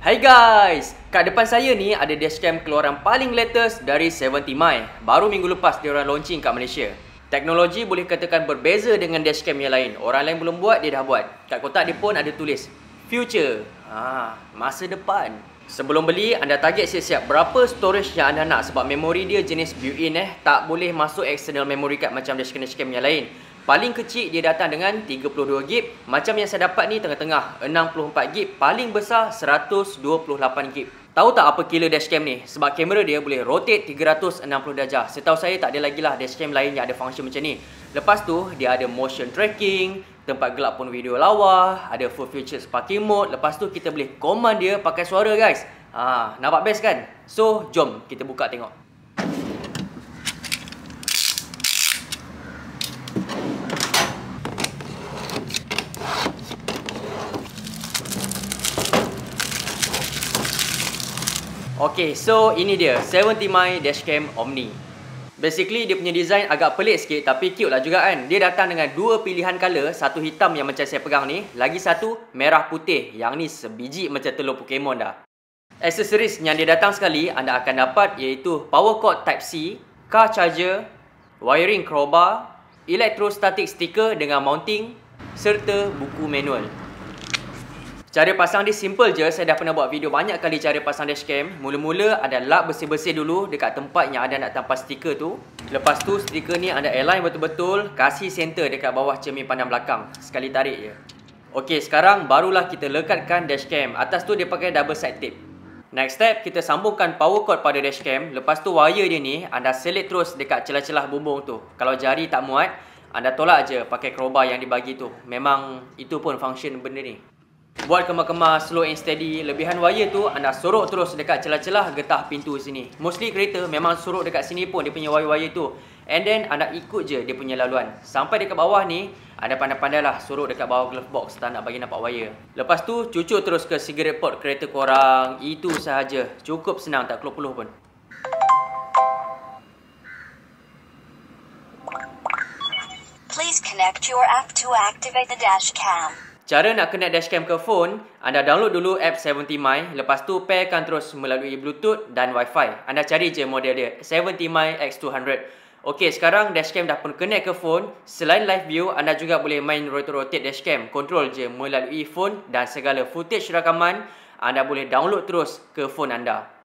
Hai guys, kat depan saya ni ada dashcam keluaran paling latest dari 70 My. Baru minggu lepas dia orang launching kat Malaysia. Teknologi boleh katakan berbeza dengan dashcam yang lain. Orang lain belum buat, dia dah buat. Kat kotak dia pun ada tulis Future. Ah, masa depan. Sebelum beli, anda target siap-siap berapa storage yang anda nak sebab memori dia jenis built-in eh. Tak boleh masuk external memory card macam dashcam-dashcam yang lain. Paling kecil dia datang dengan 32GB. Macam yang saya dapat ni tengah-tengah 64GB. Paling besar 128GB. Tahu tak apa killer dashcam ni? Sebab kamera dia boleh rotate 360 darjah. Setahu saya tak ada lagi lah dashcam lain yang ada function macam ni. Lepas tu dia ada motion tracking, tempat gelap pun video lawa, ada full features parking mode. Lepas tu kita boleh command dia pakai suara guys. Ha, nampak best kan? So, jom kita buka tengok. Okay, so ini dia 70 My Dashcam Omni. Basically dia punya design agak pelik sikit tapi cute lah juga kan. Dia datang dengan dua pilihan color, satu hitam yang macam saya pegang ni, lagi satu merah putih. Yang ni sebiji macam telur Pokemon dah. Accessories yang dia datang sekali anda akan dapat iaitu power cord type C, car charger, wiring crowbar, electrostatic sticker dengan mounting serta buku manual. Cara pasang dia simple je. Saya dah pernah buat video banyak kali cara pasang dashcam. Mula-mula ada lap bersih-bersih dulu dekat tempat yang anda nak tampal stiker tu. Lepas tu stiker ni anda align betul-betul. Kasih center dekat bawah cermin pandang belakang. Sekali tarik je. Okey, sekarang barulah kita lekatkan dashcam. Atas tu dia pakai double side tape. Next step, kita sambungkan power cord pada dashcam. Lepas tu wire dia ni, anda selit terus dekat celah-celah bumbung tu. Kalau jari tak muat, anda tolak je pakai crowbar yang dibagi tu. Memang itu pun function benda ni. Buat kemar-kemar slow and steady Lebihan wire tu anda sorok terus dekat celah-celah getah pintu sini. Mostly kereta memang sorok dekat sini pun dia punya wire-wire tu. And then anda ikut je dia punya laluan. Sampai dekat bawah ni Anda pandai-pandai lah sorok dekat bawah glove box Tak nak bagi nampak wire. Lepas tu cucuk terus ke cigarette port kereta korang. Itu sahaja. Cukup senang tak keluh-keluh pun. Please connect your app to activate the dash cam. Cara nak connect dashcam ke phone, anda download dulu app 70My, lepas tu pairkan terus melalui Bluetooth dan Wi-Fi. Anda cari je model dia, 70My X200. Okey, sekarang dashcam dah pun connect ke phone. Selain live view, anda juga boleh main rotate-rotate dashcam. Control je melalui phone dan segala footage rakaman anda boleh download terus ke phone anda.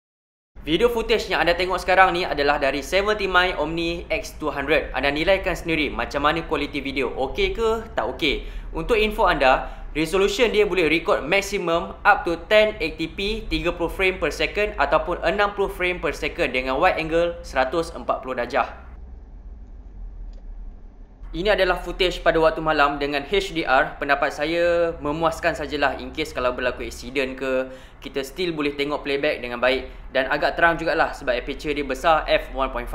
Video footage yang anda tengok sekarang ni adalah dari 70My Omni X200. Anda nilaikan sendiri macam mana kualiti video. Okey ke tak okey. Untuk info anda, resolution dia boleh record maximum up to 1080p 30 frame per second ataupun 60 frame per second dengan wide angle 140 darjah. Ini adalah footage pada waktu malam dengan HDR. Pendapat saya memuaskan sajalah in case kalau berlaku accident ke, kita still boleh tengok playback dengan baik dan agak terang jugalah sebab aperture dia besar f1.5.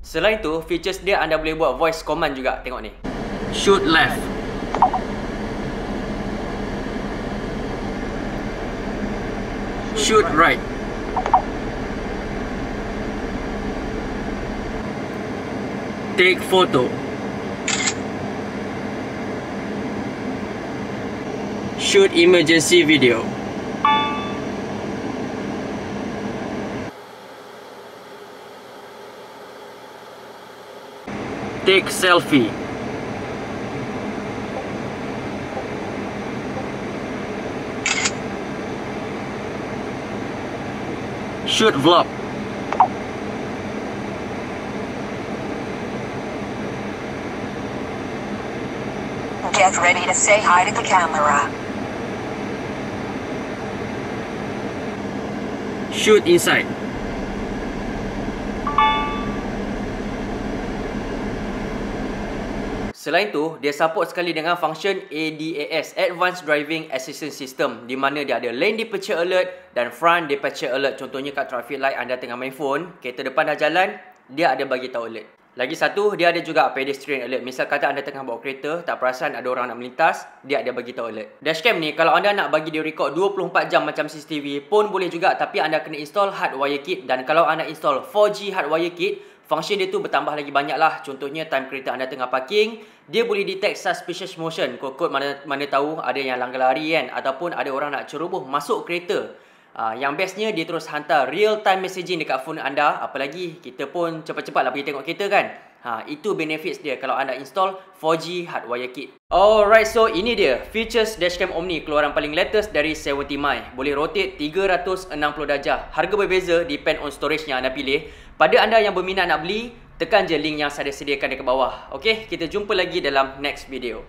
Selain tu, features dia anda boleh buat voice command juga. Tengok ni. Shoot left. Shoot right. Take photo. Shoot emergency video. Take selfie. Shoot vlog. Get ready to say hi to the camera. Shoot inside. Selain tu, dia support sekali dengan function ADAS, Advanced Driving Assistance System di mana dia ada lane departure alert dan front departure alert. Contohnya kat traffic light anda tengah main phone, kereta depan dah jalan, dia ada bagi tahu alert. Lagi satu, dia ada juga pedestrian alert. Misal kata anda tengah bawa kereta, tak perasan ada orang nak melintas, dia ada bagi tahu alert. Dashcam ni, kalau anda nak bagi dia record 24 jam macam CCTV pun boleh juga tapi anda kena install hardwire kit dan kalau anda install 4G hardwire kit, function dia tu bertambah lagi banyak lah. Contohnya time kereta anda tengah parking, dia boleh detect suspicious motion. Kod-kod mana mana tahu ada yang langgar lari kan ataupun ada orang nak ceroboh masuk kereta. Uh, yang bestnya dia terus hantar real time messaging dekat phone anda. Apalagi kita pun cepat-cepat lah pergi tengok kereta kan. Ha, itu benefits dia kalau anda install 4G hardwire kit. Alright, so ini dia features dashcam Omni keluaran paling latest dari 70 mi. Boleh rotate 360 darjah. Harga berbeza depend on storage yang anda pilih. Pada anda yang berminat nak beli, tekan je link yang saya sediakan dekat bawah. Okay, kita jumpa lagi dalam next video.